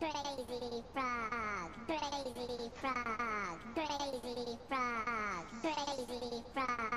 Crazy frog, crazy frog, crazy frog, crazy frog.